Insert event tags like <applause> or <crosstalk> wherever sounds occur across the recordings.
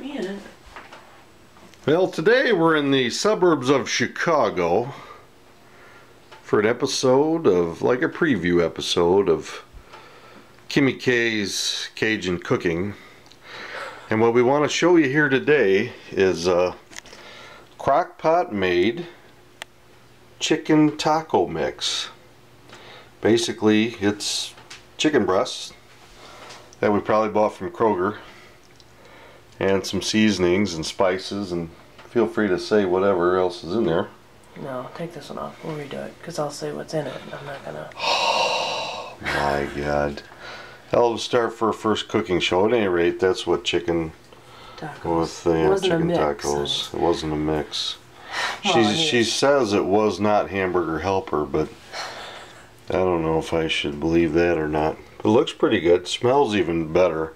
me in it. Well, today we're in the suburbs of Chicago for an episode of, like a preview episode of Kimmi K's Cajun Cooking. And what we want to show you here today is a crock pot made chicken taco mix. Basically, it's chicken breasts that we probably bought from Kroger and some seasonings and spices and feel free to say whatever else is in there. No, take this one off. We'll redo it because I'll say what's in it. I'm not gonna. Oh <sighs> My God. Hell of a start for a first cooking show. At any rate, that's what chicken Tacos. with the It wasn't a chicken mix, tacos. It wasn't a mix. <sighs> Well, She I mean, she says it was not hamburger helper, but I don't know if I should believe that or not. It looks pretty good. Smells even better,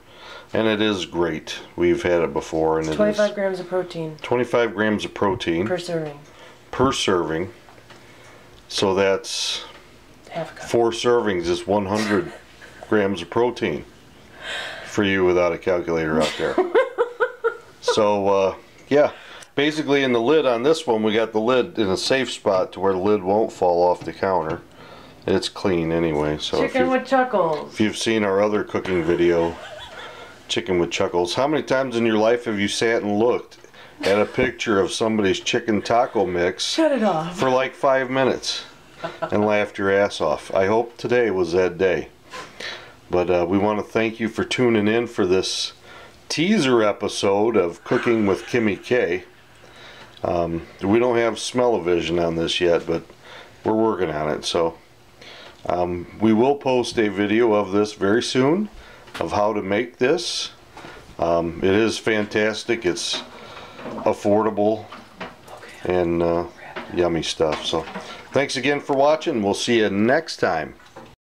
and it is great. We've had it before, and it is 25 grams of protein 25 grams of protein per serving. per serving. So that's Half a cup. four servings is 100 <laughs> grams of protein for you without a calculator out there. <laughs> so, uh, yeah, basically in the lid on this one, we got the lid in a safe spot to where the lid won't fall off the counter. It's clean anyway, so Chicken with chuckles. if you've seen our other cooking video, Chicken with Chuckles, how many times in your life have you sat and looked at a picture of somebody's chicken taco mix Shut it off. for like five minutes and <laughs> laughed your ass off. I hope today was that day. But uh, we want to thank you for tuning in for this teaser episode of Cooking with Kimmi K. Um, we don't have smell-o-vision on this yet, but we're working on it. So um, we will post a video of this very soon of how to make this. Um, it is fantastic. It's affordable and uh, yummy stuff. So thanks again for watching. We'll see you next time.